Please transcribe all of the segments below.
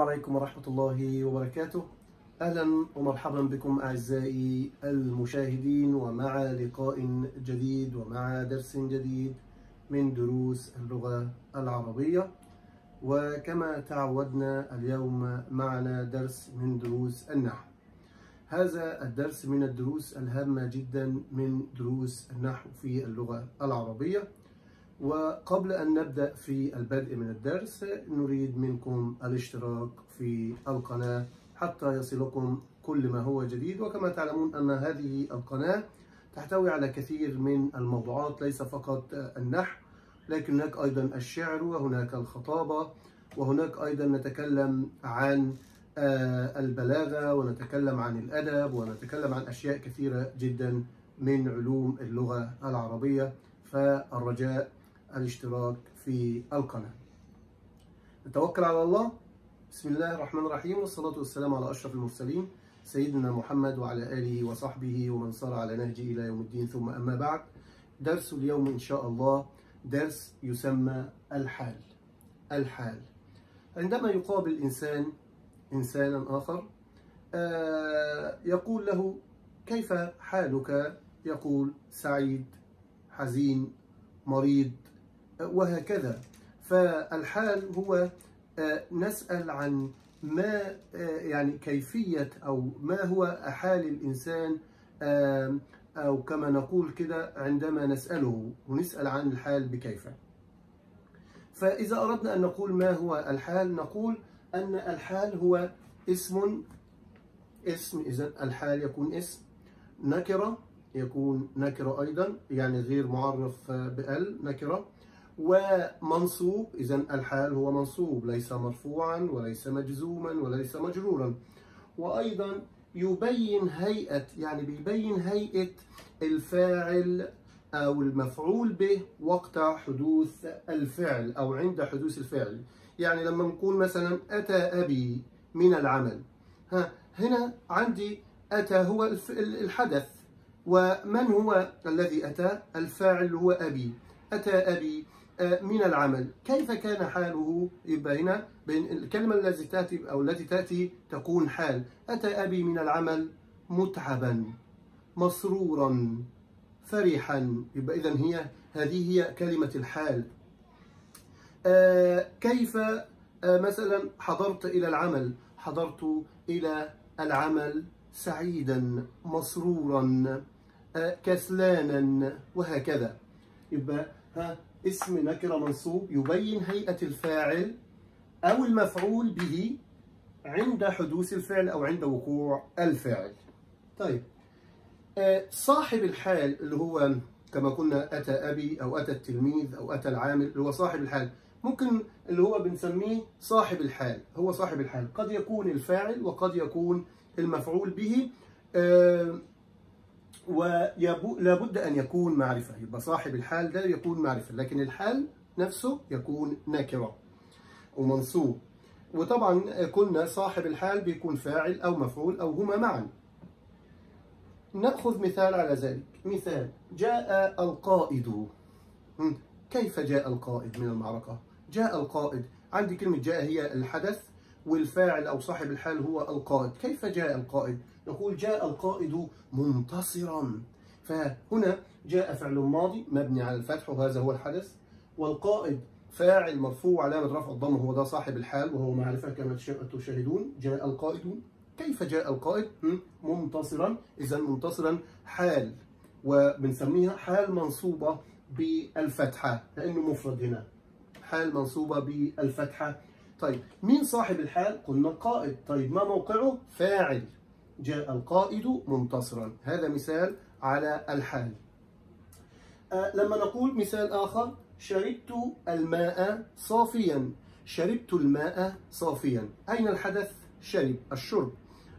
عليكم ورحمة الله وبركاته. أهلا ومرحبا بكم أعزائي المشاهدين ومع لقاء جديد ومع درس جديد من دروس اللغة العربية. وكما تعودنا اليوم معنا درس من دروس النحو. هذا الدرس من الدروس الهامة جدا من دروس النحو في اللغة العربية. وقبل أن نبدأ في البدء من الدرس نريد منكم الاشتراك في القناة حتى يصلكم كل ما هو جديد. وكما تعلمون أن هذه القناة تحتوي على كثير من الموضوعات ليس فقط النحو لكن هناك أيضا الشعر وهناك الخطابة وهناك أيضا نتكلم عن البلاغة ونتكلم عن الأدب ونتكلم عن أشياء كثيرة جدا من علوم اللغة العربية. فالرجاء الاشتراك في القناة. نتوكل على الله. بسم الله الرحمن الرحيم والصلاة والسلام على أشرف المرسلين سيدنا محمد وعلى آله وصحبه ومن صار على نهجه إلى يوم الدين. ثم أما بعد درس اليوم إن شاء الله درس يسمى الحال. الحال. عندما يقابل إنسان إنسانا آخر يقول له كيف حالك؟ يقول سعيد حزين مريض. وهكذا. فالحال هو نسأل عن ما يعني كيفية أو ما هو حال الإنسان أو كما نقول كده عندما نسأله ونسأل عن الحال بكيف فإذا أردنا أن نقول ما هو الحال نقول أن الحال هو اسم اسم إذا الحال يكون اسم. نكرة يكون نكرة أيضا يعني غير معرف بال نكرة. ومنصوب إذا الحال هو منصوب ليس مرفوعا وليس مجزوما وليس مجرورا. وأيضا يبين هيئة يعني بيبين هيئة الفاعل أو المفعول به وقت حدوث الفعل أو عند حدوث الفعل. يعني لما نقول مثلا أتى أبي من العمل. ها هنا عندي أتى هو الحدث. ومن هو الذي أتى؟ الفاعل هو أبي. أتى أبي من العمل. كيف كان حاله يبقى هنا بين الكلمة التي تأتي أو التي تأتي تكون حال؟ أتى أبي من العمل متعبا مسرورا فرحا. يبقى إذا هي هذه هي كلمة الحال. كيف مثلا حضرت إلى العمل؟ حضرت إلى العمل سعيدا مسرورا كسلانا وهكذا. يبقى ها اسم نكره منصوب يبين هيئة الفاعل أو المفعول به عند حدوث الفعل أو عند وقوع الفعل طيب. صاحب الحال اللي هو كما قلنا أتى أبي أو أتى التلميذ أو أتى العامل اللي هو صاحب الحال. ممكن اللي هو بنسميه صاحب الحال. هو صاحب الحال. قد يكون الفاعل وقد يكون المفعول به ولابد أن يكون معرفة. يبقى صاحب الحال ده يكون معرفة لكن الحال نفسه يكون نكرة ومنصوب. وطبعا قلنا صاحب الحال بيكون فاعل أو مفعول أو هما معا. نأخذ مثال على ذلك. مثال جاء القائد. كيف جاء القائد من المعركة؟ جاء القائد. عندي كلمة جاء هي الحدث والفاعل أو صاحب الحال هو القائد. كيف جاء القائد؟ نقول جاء القائد منتصرا. فهنا جاء فعل ماضي مبني على الفتح وهذا هو الحدث. والقائد فاعل مرفوع علامة رفع الضم هو ده صاحب الحال وهو معرفة كما تشاهدون. جاء القائد كيف جاء القائد؟ منتصرا إذا منتصرا حال وبنسميها حال منصوبة بالفتحة لأنه مفرد هنا. حال منصوبة بالفتحة. طيب مين صاحب الحال؟ قلنا القائد. طيب ما موقعه؟ فاعل. جاء القائد منتصرا. هذا مثال على الحال. آه لما نقول مثال آخر شربت الماء صافيا. شربت الماء صافيا. أين الحدث؟ شرب الشرب.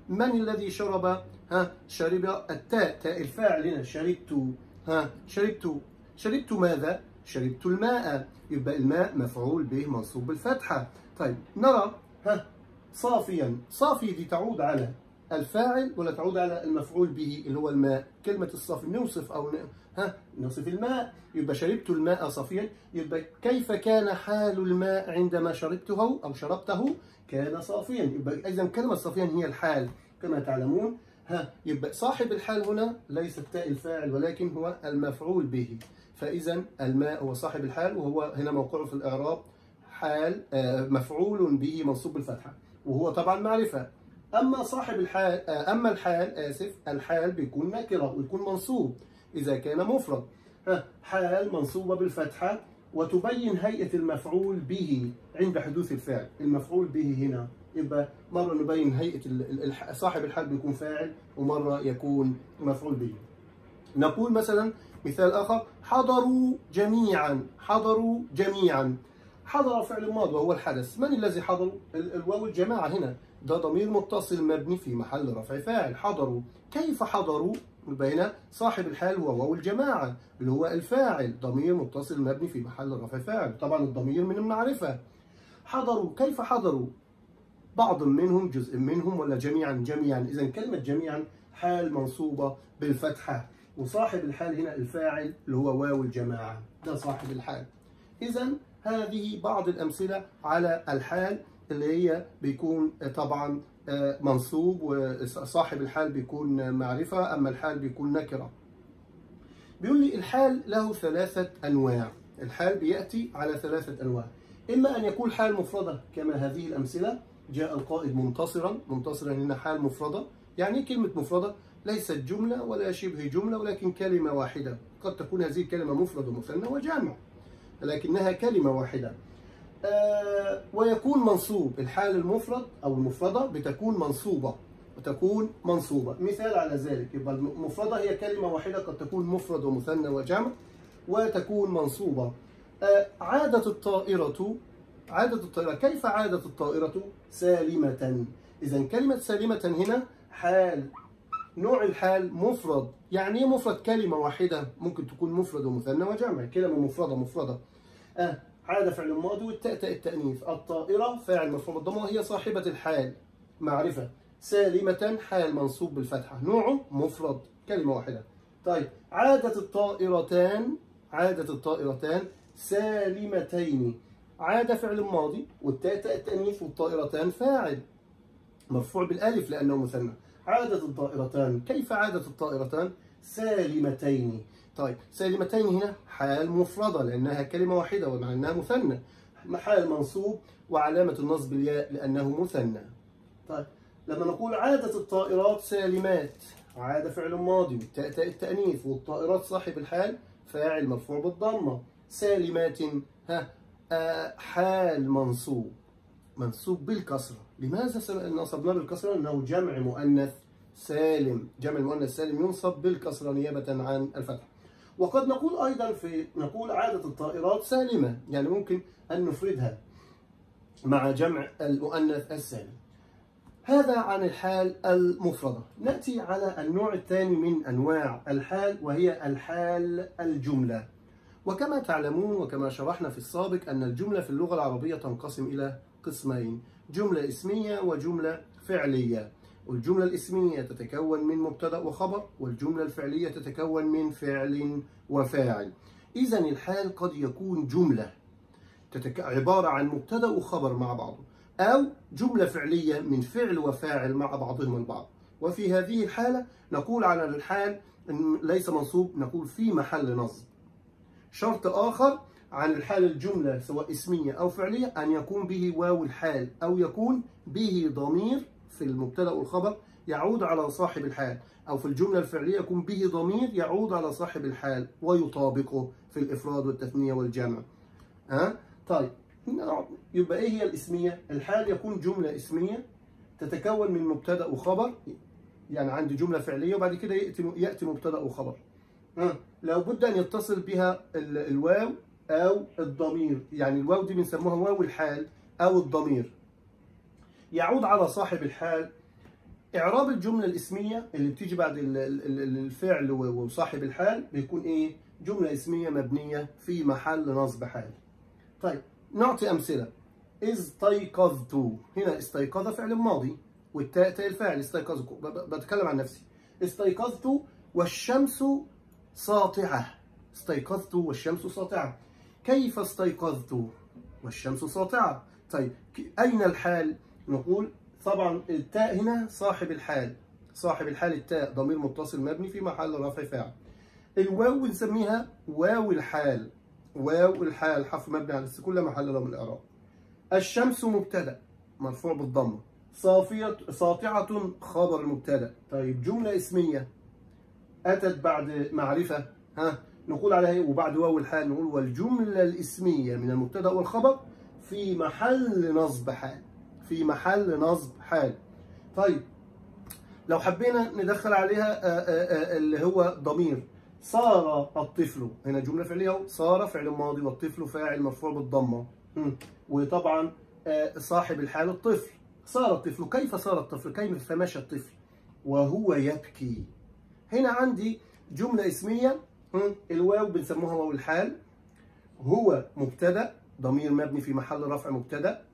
من الذي شرب؟ ها شرب التاء تاء الفاعل هنا. شربت ها شربت. شربت ماذا؟ شربت الماء. يبقى الماء مفعول به منصوب بالفتحة. طيب نرى ها صافيا. صافي دي تعود على الفاعل ولا تعود على المفعول به اللي هو الماء؟ كلمة الصافي نوصف أو ن... ها نوصف الماء. يبقى شربت الماء صافيا. يبقى كيف كان حال الماء عندما شربته أو شربته؟ كان صافيا. يبقى إذا كلمة صافيا هي الحال. كما تعلمون ها يبقى صاحب الحال هنا ليس التاء الفاعل ولكن هو المفعول به. فإذا الماء هو صاحب الحال وهو هنا موقعه في الإعراب حال مفعول به منصوب بالفتحة. وهو طبعا معرفة. أما صاحب الحال أما الحال آسف الحال بيكون نكرة ويكون منصوب إذا كان مفرد. حال منصوبة بالفتحة وتبين هيئة المفعول به عند حدوث الفعل المفعول به هنا يبقى مرة نبين هيئة صاحب الحال بيكون فاعل ومرة يكون مفعول به. نقول مثلا مثال آخر حضروا جميعا حضروا جميعا. حضر فعل ماضي وهو الحدث. من الذي حضروا الواو الجماعة هنا. ده ضمير متصل مبني في محل رفع فاعل. حضروا. كيف حضروا؟ هنا صاحب الحال هو واو الجماعة اللي هو الفاعل. ضمير متصل مبني في محل رفع فاعل. طبعا الضمير من المعرفة. حضروا. كيف حضروا؟ بعض منهم جزء منهم ولا جميعا جميعا. إذا كلمة جميعا حال منصوبة بالفتحة. وصاحب الحال هنا الفاعل اللي هو واو الجماعة. ده صاحب الحال. إذا هذه بعض الأمثلة على الحال اللي هي بيكون طبعا منصوب وصاحب الحال بيكون معرفة أما الحال بيكون نكرة. بيقول لي الحال له ثلاثة أنواع. الحال بيأتي على ثلاثة أنواع. إما أن يكون حال مفردة كما هذه الأمثلة. جاء القائد منتصرا. منتصرا هنا حال مفردة. يعني كلمة مفردة. ليست جملة ولا شبه جملة ولكن كلمة واحدة. قد تكون هذه الكلمة مفرد ومثنى وجامع. لكنها كلمة واحدة. آه ويكون منصوب الحال المفرد أو المفردة بتكون منصوبة وتكون منصوبة. مثال على ذلك يبقى المفردة هي كلمة واحدة قد تكون مفرد ومثنى وجمع وتكون منصوبة. آه عادة الطائرة عادة الطائرة كيف عادة الطائرة؟ سالمة. إذا كلمة سالمة هنا حال نوع الحال مفرد. يعني إيه مفرد؟ كلمة واحدة ممكن تكون مفرد ومثنى وجمع. كلمة مفردة مفردة. آه عاد فعل الماضي والتاء تاء التأنيث. الطائرة فاعل مرفوع بالضمة وهي صاحبة الحال. معرفة. سالمة حال منصوب بالفتحة. نوعه مفرد. كلمة واحدة. طيب. عادت الطائرتان عادت الطائرتان سالمتين. عاد فعل ماضي والتاء تاء التأنيث والطائرتان فاعل مرفوع بالألف لأنه مثنى. عادت الطائرتان. كيف عادت الطائرتان؟ سالمتين. طيب سالمتين هنا حال مفردة لأنها كلمة واحدة ومع أنها مثنى. حال منصوب وعلامة النصب الياء لأنه مثنى. طيب لما نقول عادت الطائرات سالمات عاد فعل ماضي والتاء تاء التأنيث والطائرات صاحب الحال فاعل مرفوع بالضمة. سالمات ها آه حال منصوب. منصوب بالكسرة. لماذا نصبناه بالكسرة؟ أنه جمع مؤنث سالم. جمع المؤنث سالم ينصب بالكسرة نيابة عن الفتح. وقد نقول أيضا في نقول عادة الطائرات سالمة يعني ممكن أن نفردها مع جمع المؤنث السالم. هذا عن الحال المفردة. نأتي على النوع الثاني من أنواع الحال وهي الحال الجملة. وكما تعلمون وكما شرحنا في السابق أن الجملة في اللغة العربية تنقسم إلى قسمين جملة اسمية وجملة فعلية. والجملة الإسمية تتكون من مبتدأ وخبر والجملة الفعلية تتكون من فعل وفاعل. إذا الحال قد يكون جملة تتك... عبارة عن مبتدأ وخبر مع بعض أو جملة فعلية من فعل وفاعل مع بعضهم البعض وفي هذه الحالة نقول على الحال ليس منصوب نقول في محل نصب. شرط آخر عن الحال الجملة سواء إسمية أو فعلية أن يكون به واو الحال أو يكون به ضمير في المبتدأ والخبر يعود على صاحب الحال أو في الجملة الفعلية يكون به ضمير يعود على صاحب الحال ويطابقه في الإفراد والتثنية والجمع ها؟ طيب يبقى إيه هي الإسمية؟ الحال يكون جملة إسمية تتكون من مبتدأ وخبر يعني عندي جملة فعلية وبعد كده يأتي يأتي مبتدأ وخبر ها؟ لو بد أن يتصل بها الواو أو الضمير يعني الواو دي بنسموها واو الحال أو الضمير يعود على صاحب الحال. إعراب الجملة الإسمية اللي بتيجي بعد الفعل وصاحب الحال بيكون إيه؟ جملة إسمية مبنية في محل نصب حال. طيب نعطي أمثلة. استيقظت. هنا استيقظ فعل ماضي والتاء تاء الفاعل. استيقظت بتكلم عن نفسي. استيقظت والشمس ساطعة. استيقظت والشمس ساطعة. كيف استيقظت والشمس ساطعة؟ طيب أين الحال؟ نقول طبعا التاء هنا صاحب الحال صاحب الحال التاء ضمير متصل مبني في محل رفع فاعل الواو بنسميها واو الحال واو الحال حرف مبني على السكون لا محل له من الإعراب. الشمس مبتدأ مرفوع بالضمة. صافيه ساطعة خبر المبتدا طيب جملة اسمية أتت بعد معرفة ها؟ نقول عليها إيه؟ وبعد واو الحال نقول والجملة الاسمية من المبتدأ والخبر في محل نصب حال. في محل نصب حال. طيب لو حبينا ندخل عليها اللي هو ضمير. صار الطفل هنا جملة فعلية صار فعل ماضي والطفل فاعل مرفوع بالضمة. وطبعا صاحب الحال الطفل. صار الطفل كيف صار الطفل؟ كيف مشى الطفل؟ وهو يبكي. هنا عندي جملة اسمية. الواو بنسموها واو الحال. هو مبتدأ ضمير مبني في محل رفع مبتدأ.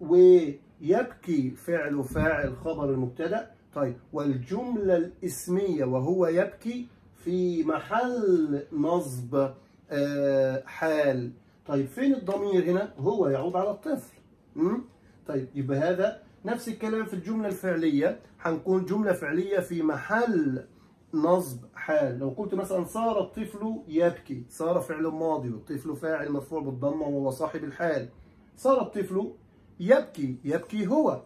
ويبكي فعل فاعل خبر المبتدأ. طيب والجملة الإسمية وهو يبكي في محل نصب حال. طيب فين الضمير هنا؟ هو يعود على الطفل. طيب يبقى هذا نفس الكلام في الجملة الفعلية. هنكون جملة فعلية في محل نصب حال. لو قلت مثلا صار الطفل يبكي صار فعل ماضي والطفل فاعل مرفوع بالضمة وهو صاحب الحال. صار الطفل يبكي يبكي هو.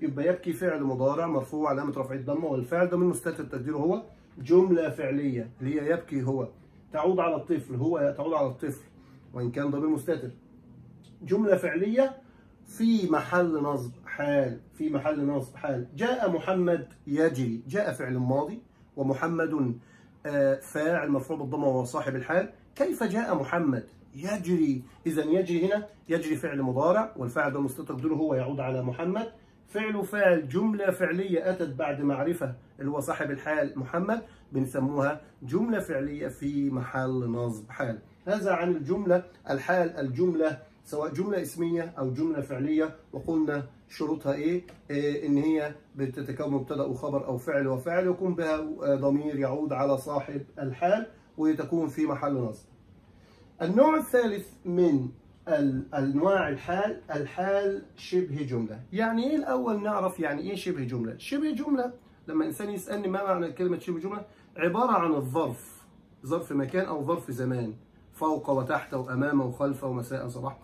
يبقى يبكي فعل مضارع مرفوع علامة رفع الضمة والفعل ده من مستتر تقديره هو جملة فعلية اللي هي يبكي هو. تعود على الطفل هو تعود على الطفل وإن كان ضمير مستتر. جملة فعلية في محل نصب حال في محل نصب حال. جاء محمد يجري جاء فعل ماضي ومحمد فاعل مرفوع بالضمة وهو صاحب الحال. كيف جاء محمد؟ يجري إذا يجري هنا يجري فعل مضارع والفاعل ده مستتر تقديره هو يعود على محمد. فعل فاعل جملة فعلية أتت بعد معرفة اللي هو صاحب الحال محمد بنسموها جملة فعلية في محل نصب حال. هذا عن الجملة الحال الجملة سواء جملة اسمية أو جملة فعلية وقلنا شروطها إيه, إيه إن هي بتتكون مبتدأ وخبر أو فعل وفعل يكون بها ضمير يعود على صاحب الحال وتكون في محل نصب. النوع الثالث من انواع الحال الحال شبه جملة. يعني إيه الأول نعرف يعني إيه شبه جملة؟ شبه جملة لما الإنسان يسألني ما معنى كلمة شبه جملة عبارة عن الظرف ظرف مكان أو ظرف زمان فوق وتحت وامام وخلف ومساء وصباح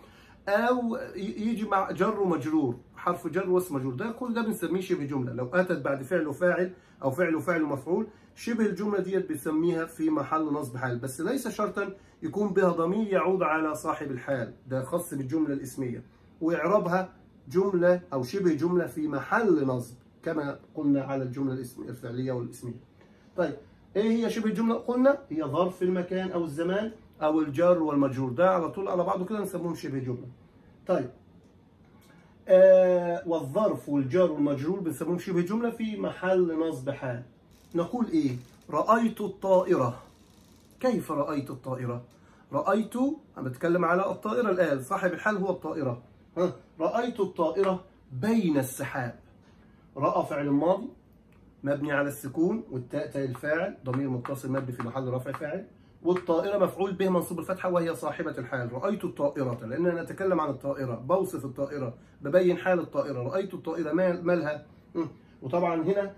أو يجي مع جر ومجرور حرف جر واسم مجرور. ده كل ده بنسميه شبه جملة. لو أتت بعد فعل وفاعل أو فعل وفاعل ومفعول شبه الجملة ديت بنسميها في محل نصب حال. بس ليس شرطا يكون بها ضمير يعود على صاحب الحال. ده خاص بالجملة الإسمية. واعرابها جملة أو شبه جملة في محل نصب كما قلنا على الجملة الاسميه الفعلية والإسمية. طيب إيه هي شبه الجمله قلنا؟ هي ظرف المكان أو الزمان. أو الجر والمجرور ده على طول على بعضه كده نسموهم شبه جمله طيب. آه والظرف والجار والمجرور بنسموهم شبه جملة في محل نصب حال. نقول إيه؟ رأيت الطائرة. كيف رأيت الطائرة؟ رأيت أنا بتكلم على الطائرة الآن صاحب الحال هو الطائرة. ها؟ رأيت الطائرة بين السحاب. رأى فعل ماضي مبني على السكون والتاء تاء الفاعل ضمير متصل مبني في محل رفع فاعل. والطائرة مفعول به منصوب الفتحة وهي صاحبة الحال. رأيت الطائرة لأن أنا أتكلم عن الطائرة. بوصف الطائرة ببين حال الطائرة. رأيت الطائرة مالها؟ وطبعا هنا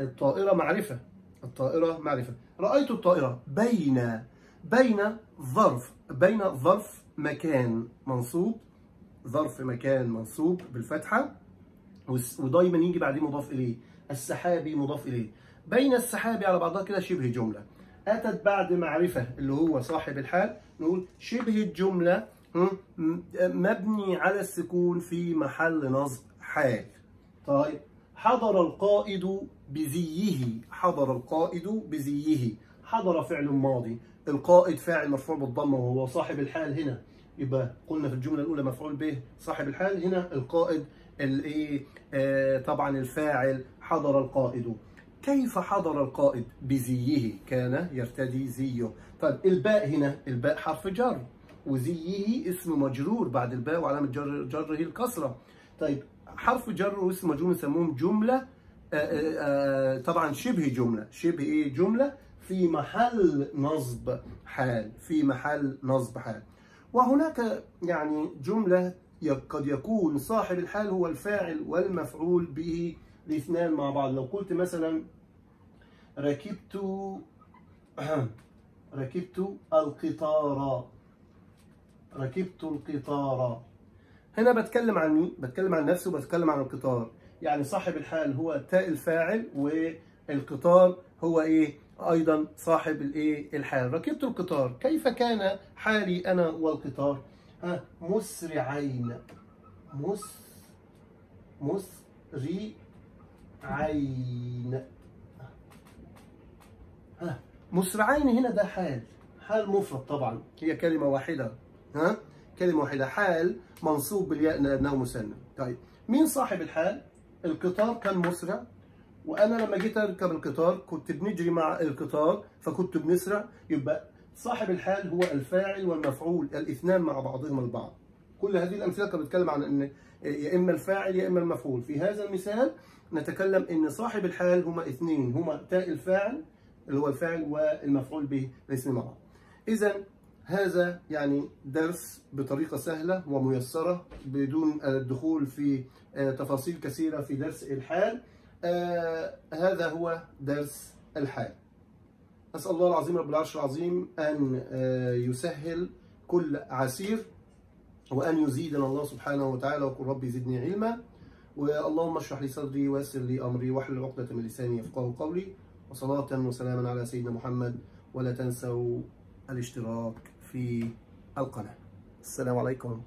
الطائرة معرفة. الطائرة معرفة. رأيت الطائرة بين بين ظرف بين ظرف مكان منصوب ظرف مكان منصوب بالفتحة ودايما يجي بعديه مضاف إليه. السحابي مضاف إليه. بين السحابي على بعضها كده شبه جملة. أتت بعد معرفة اللي هو صاحب الحال نقول شبه الجملة مبني على السكون في محل نصب حال. طيب حضر القائد بزيه حضر القائد بزيه. حضر فعل ماضي. القائد فاعل مرفوع بالضمة وهو صاحب الحال هنا. يبقى قلنا في الجملة الأولى مفعول به صاحب الحال هنا القائد الايه آه طبعا الفاعل حضر القائد. كيف حضر القائد بزيه؟ كان يرتدي زيه. طيب الباء هنا الباء حرف جر. وزيه اسم مجرور بعد الباء وعلامة جر جره الكسرة. طيب حرف جر واسم مجرور يسموهم جملة. آه، آه، آه، طبعا شبه جملة. شبه إيه؟ جملة. في محل نصب حال. في محل نصب حال. وهناك يعني جملة قد يكون صاحب الحال هو الفاعل والمفعول به الاثنان مع بعض. لو قلت مثلا ركبت ركبت القطار ركبت القطار. هنا بتكلم عن مين؟ بتكلم عن نفسي وبتكلم عن القطار. يعني صاحب الحال هو تاء الفاعل والقطار هو إيه؟ أيضا صاحب الإيه؟ الحال. ركبت القطار. كيف كان حالي أنا والقطار؟ ها مسرعين. مس مسرعين. ها مسرعين هنا ده حال. حال مفرد طبعا. هي كلمة واحدة. ها؟ كلمة واحدة. حال منصوب بالياء لأنه مثنى طيب مين صاحب الحال؟ القطار كان مسرع. وأنا لما جيت أركب القطار كنت بنجري مع القطار فكنت بنسرع. يبقى صاحب الحال هو الفاعل والمفعول الاثنان مع بعضهم البعض. كل هذه الأمثلة كانت بتتكلم عن أن يا إما الفاعل يا إما المفعول. في هذا المثال نتكلم أن صاحب الحال هما اثنين هما تاء الفاعل اللي هو الفاعل والمفعول به الاثنين مع بعض إذا هذا يعني درس بطريقة سهلة وميسرة بدون الدخول في آه، تفاصيل كثيرة في درس الحال. آه، هذا هو درس الحال. أسأل الله العظيم رب العرش العظيم أن آه، يسهل كل عسير وأن يزيدنا. الله سبحانه وتعالى وقل ربي زدني علما. واللهم اشرح لي صدري ويسر لي أمري واحلل عقدة من لساني يفقه قولي وصلاة وسلاما على سيدنا محمد ولا تنسوا الاشتراك في القناة. السلام عليكم.